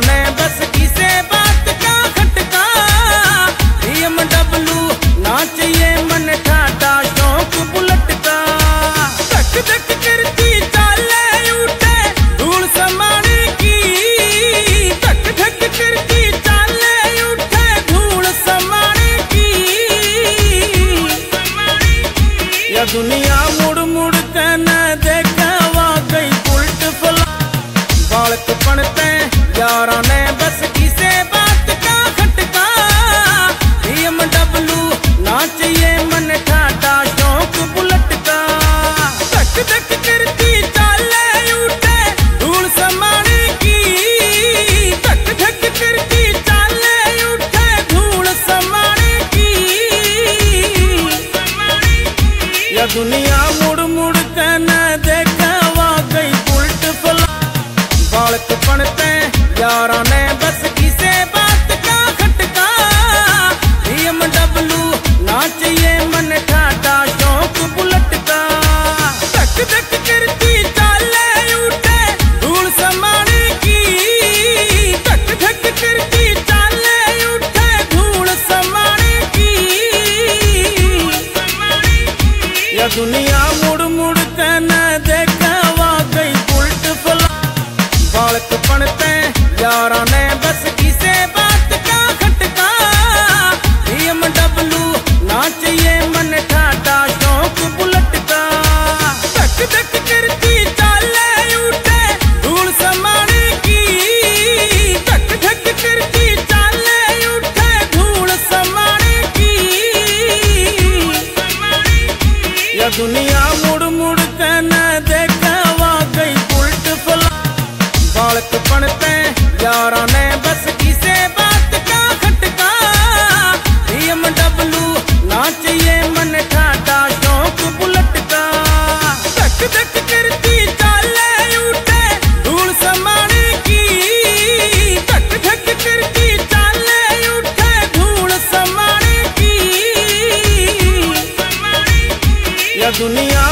ने बस किसे बात का खटका। डब्लू ना चाहिए मन ठाटा, शौक का धक धक करती चाले उठे, धूल समाने की। धक धक करती चाले उठे, धूल समाने की। या दुनिया बस किसे बात का खटका। चाहिए मन ठाटा, शौक बुलट का। धक धक करती धक धक करती समाने की। या दुनिया मुड़ मुड़ के न देखवा गई उल्ट फला। बालक पड़ते यारा ने बस किसे बात का खटका। डब्लू ना चाहिए मन ठाटा, शौक बुलट का धक धक करती चाले उठे, धूल समाने की। धक धक करती चाले उठे, धूल समाने की। या दुनिया मुड़ मुड़ के यारा ने बस किसे बात का खटका। डब्लू ना चाहिए मन ठाटा, शौक बुलट का धक धक करती चाले उठे, धूल समाने की। धक धक करती चाले उठे, धूल समाने की। या दुनिया